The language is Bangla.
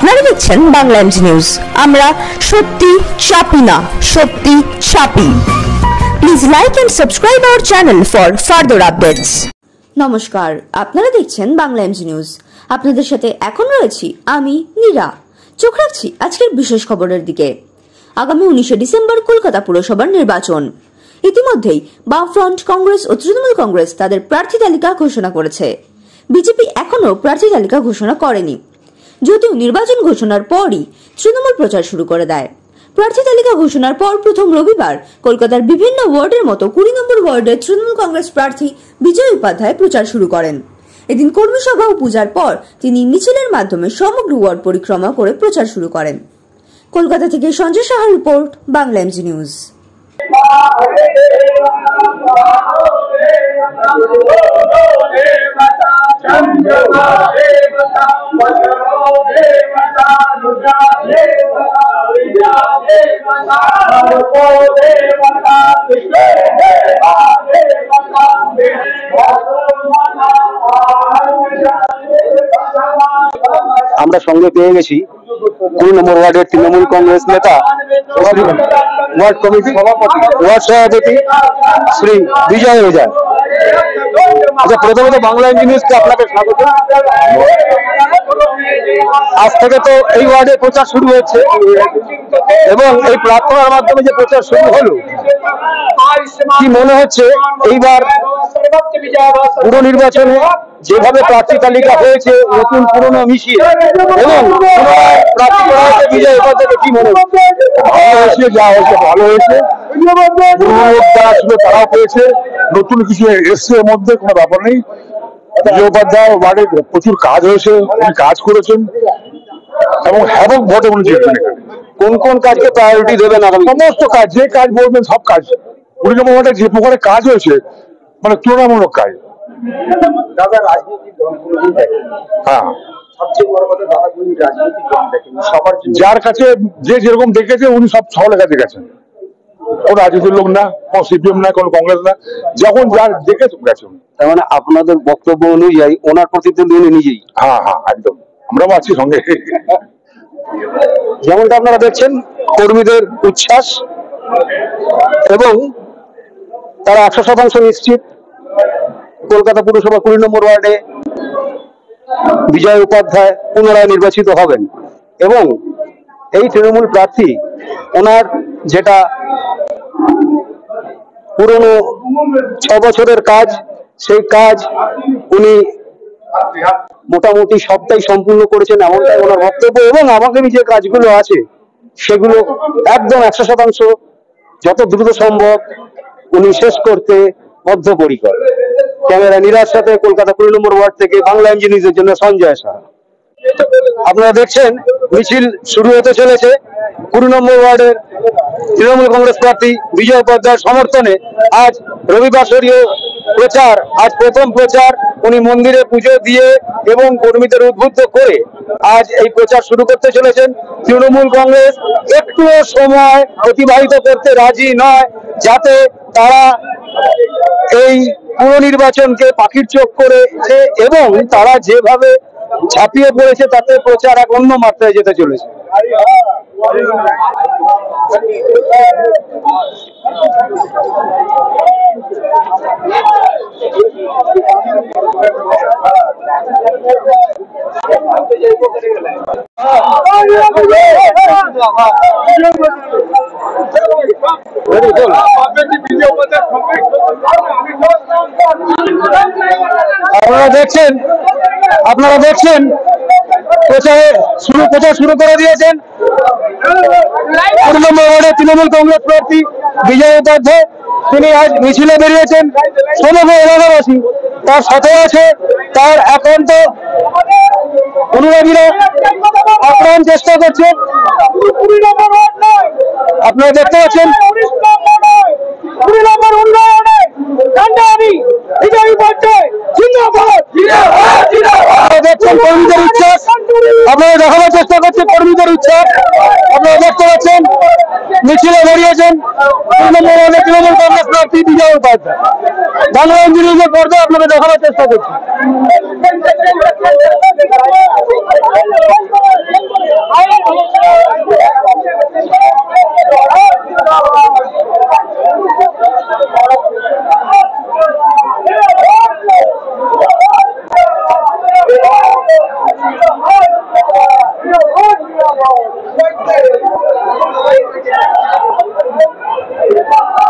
আপনারা দেখছেন বাংলা এমজি নিউজ। আমরা সত্যি চাপি না, সত্যি চাপি। Please like and subscribe our channel for further updates. নমস্কার, আপনারা দেখছেন বাংলা এমজি নিউজ। আপনাদের সাথে এখন রয়েছি আমি নীরা। চোখ রাখছি আজকের বিশেষ খবরের দিকে। আগামী উনিশে ডিসেম্বর কলকাতা পুরসভার নির্বাচন। ইতিমধ্যেই বামফ্রন্ট কংগ্রেস ও তৃণমূল কংগ্রেস তাদের প্রার্থী তালিকা ঘোষণা করেছে। বিজেপি এখনও প্রার্থী তালিকা ঘোষণা করেনি। যদিও নির্বাচন ঘোষণার পরই তৃণমূল প্রচার শুরু করে দেয়। প্রার্থী তালিকা ঘোষণার পর প্রথম রবিবার কলকাতার বিভিন্ন ওয়ার্ডের মতো কুড়ি নম্বর ওয়ার্ডে তৃণমূল কংগ্রেস প্রার্থী বিজয় উপাধ্যায় প্রচার শুরু করেন। এদিন কর্মী সভা ও পূজার পর তিনি মিছিলের মাধ্যমে সমগ্র ওয়ার্ড পরিক্রমা করে প্রচার শুরু করেন। কলকাতা থেকে সঞ্জয় সাহার রিপোর্ট, বাংলা এমজি নিউজ। আমরা সঙ্গে পেয়ে গেছি কুড়ি নম্বর ওয়ার্ডের তৃণমূল কংগ্রেস নেতা, ওয়ার্ড কমিটি সভাপতি, ওয়ার্ড সভাপতি শ্রী বিজয় ওঝা আচ্ছা প্রথমত বাংলা ইঞ্জিনিয়ার্সকে আপনাকে স্বাগত। আজ থেকে তো এই ওয়ার্ডে প্রচার শুরু হচ্ছে এবং এই প্ল্যাটফর্মের মাধ্যমে যে প্রচার শুরু হলো, কি মনে হচ্ছে এইবার পুরো নির্বাচনে যেভাবে প্রার্থী তালিকা হয়েছে, নতুন পুরনো মিশিয়ে এবং হয়েছে কি মনে হচ্ছে? ভালো হয়েছে, যা হয়েছে, ভালো হয়েছে। তারাও পেয়েছে নতুন কিছু এসছে এর মধ্যে, কোনো ব্যাপার নেই। বিজয় উপাধ্যায় প্রচুর কাজ হয়েছে, উনি কাজ করেছেন এবং হ্যাবক ভোটে উনি জিতবেন এখানে কোন কোন কাজকে প্রায়োরিটি দেবেন আগামী সমস্ত কাজ যে কাজ বলবেন সব কাজ। নম্বর যে প্রকারের কাজ হয়েছে মানে তুলনামূলক কাজ। দাদা রাজনৈতিক হ্যাঁ। সবচেয়ে বড় কথা দাদা কোনো রাজনৈতিক দল দেখেন সবার জন্য। যার কাছে যে যেরকম দেখেছে উনি সব সকলের কাছে গেছেন কোন রাজনীতির লোক না কোন সিপিএম না কোন কংগ্রেস না যখন যার দেখে গেছেন। তার মানে আপনাদের বক্তব্য অনুযায়ী ওনার প্রতিদ্বন্দ্বী উনি নিজেই। হ্যাঁ হ্যাঁ একদম। আমরাও আছি সঙ্গে। যেমনটা আপনারা দেখছেন, কর্মীদের উচ্ছ্বাস এবং তারা একশো শতাংশ নিশ্চিত কলকাতা পুরসভা কুড়ি নম্বর ওয়ার্ডে বিজয় উপাধ্যায় পুনরায় নির্বাচিত হবেন। এবং এই তৃণমূল প্রার্থী, ওনার যেটা পুরনো ছ বছরের কাজ, সেই কাজ উনি মোটামুটি সবটাই সম্পূর্ণ করেছেন এমনটাই ওনার বক্তব্য এবং আমাকে যে কাজগুলো আছে, সেগুলো একদম একশো শতাংশ যত দ্রুত সম্ভব উনি শেষ করতে বদ্ধপরিকর। ক্যামেরা নিরার সাথে কলকাতা কুড়ি নম্বর ওয়ার্ড থেকে বাংলা ইঞ্জিনিয়ার্সের জন্য সঞ্জয় সাহা। আপনারা দেখছেন, মিছিল শুরু হতে চলেছে। কুড়ি নম্বর ওয়ার্ডের তৃণমূল কংগ্রেস প্রার্থী বিজয় উপাধ্যায়ের সমর্থনে আজ রবিবাসরীয় প্রচার, আজ প্রথম প্রচার। উনি মন্দিরে পুজো দিয়ে এবং কর্মীদের উদ্বুদ্ধ করে আজ এই প্রচার শুরু করতে চলেছেন। তৃণমূল কংগ্রেস একটুও সময় অতিবাহিত করতে রাজি নয়, যাতে তারা এই পুর নির্বাচনকে পাখির চোখ করেছে এবং তারা যেভাবে ঝাঁপিয়ে পড়েছে, তাতে প্রচার এক অন্য মাত্রায় যেতে চলেছে। আপনারা দেখছেন আপনারা দেখছেন, প্রচারে শুরু, প্রচার শুরু করে দিয়েছেন। তৃণমূল কংগ্রেস প্রার্থী বিজয় উপাধ্যায়। তিনি আজ মিছিলে বেরিয়েছেন। সমগ্র এলাকাবাসী তার সাথে আছে, তার একান্ত অনুরাগীরা আপ্রাণ চেষ্টা করছে। আপনারা দেখতে পাচ্ছেন। কুড়ি দাঁড়িয়েছেন তৃণমূল হলে তৃণমূল কংগ্রেস প্রার্থী বিজয় উপাধ্যায়। বাংলা ইঞ্জিনিয়ারিংয়ের আপনাকে দেখানোর চেষ্টা করছি। Thank you.